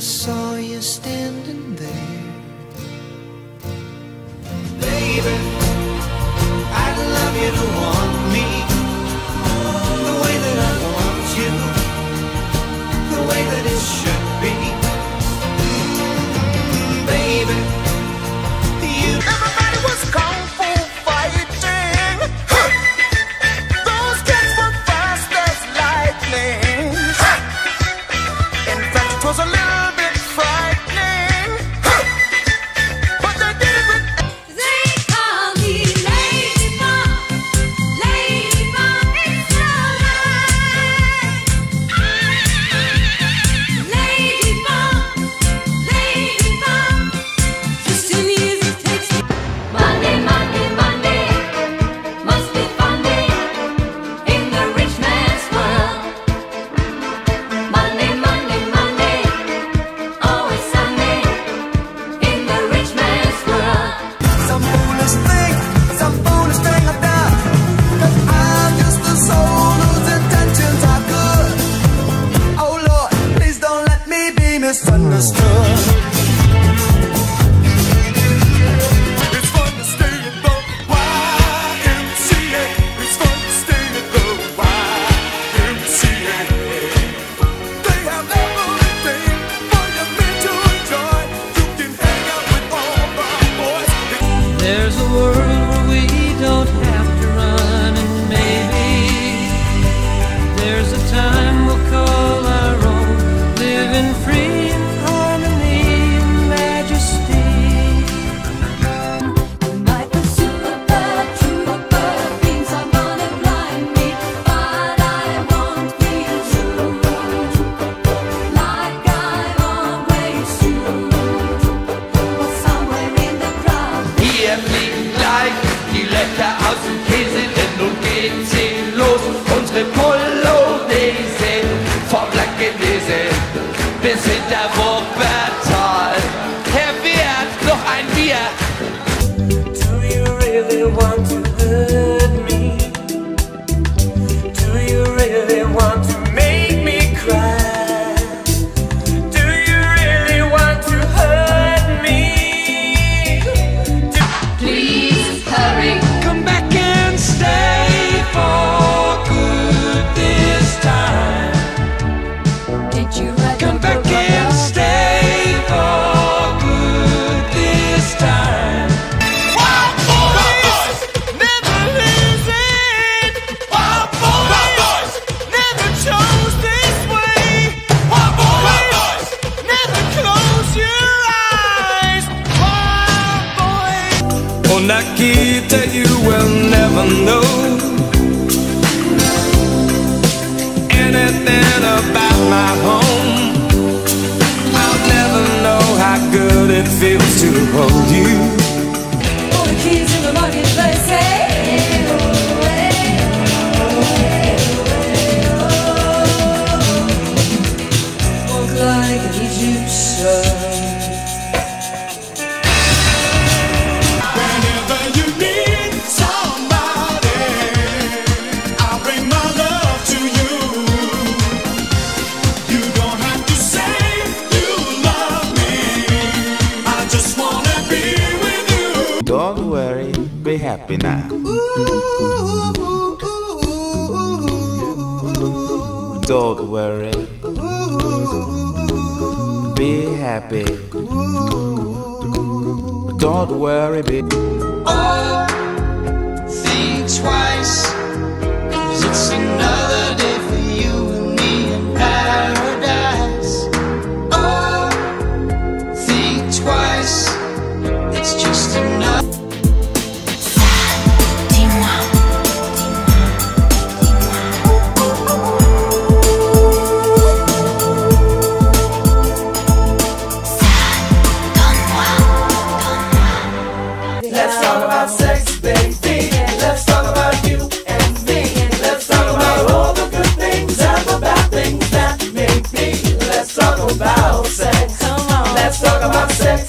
saw you standing there. Understood. it feels to hold you. happy now. Don't worry. Be happy. Don't worry, be. Let's talk about you and me. Let's talk about all the good things and the bad things that may be. Let's talk about sex. Come on. Let's talk about sex.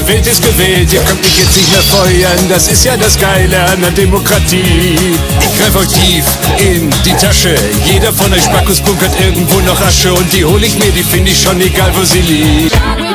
gewählt ist gewählt, ihr könnt mich jetzt nicht mehr feuern, das ist ja das Geile an der Demokratie. Ich greife euch tief in die Tasche, jeder von euch Spackus bunkert irgendwo noch Asche und die hol ich mir, die finde ich schon egal, wo sie liegt.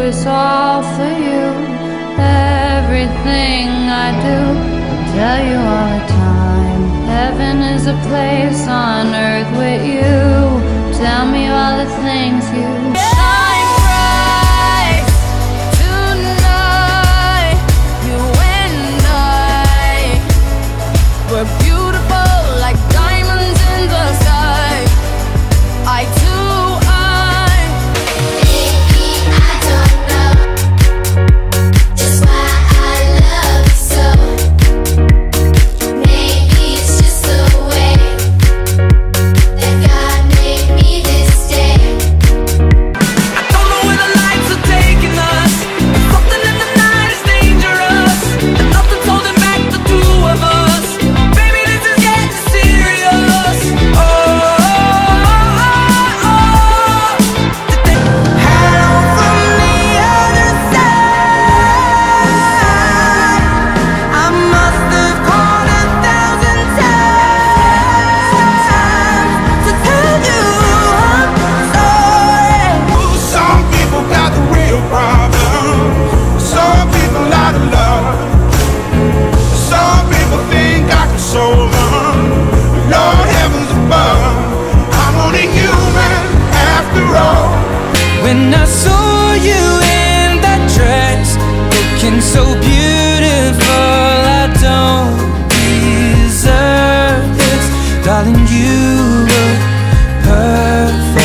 is all for you. Everything I do, I tell you all the time. Heaven is a place on earth with you. Tell me all the things you. you look perfect.